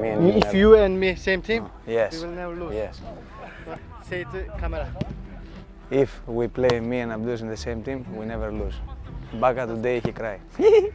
Me and If never- you and me same team, Yes. we will never lose. Yes. Say to camera. If we play me and Abdus in the same team, we never lose. Baka today he cry.